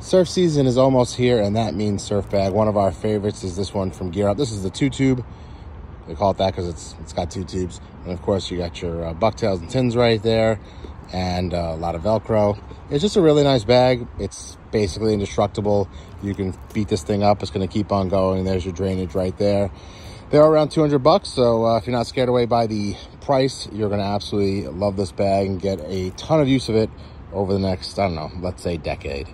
Surf season is almost here, and that means surf bag. One of our favorites is this one from Gear Up. This is the two tube. They call it that because it's it's got two tubes. And of course, you got your uh, bucktails and tins right there, and uh, a lot of Velcro. It's just a really nice bag. It's basically indestructible. You can beat this thing up. It's going to keep on going. There's your drainage right there. They're around 200 bucks. So uh, if you're not scared away by the price, you're going to absolutely love this bag and get a ton of use of it over the next, I don't know, let's say decade.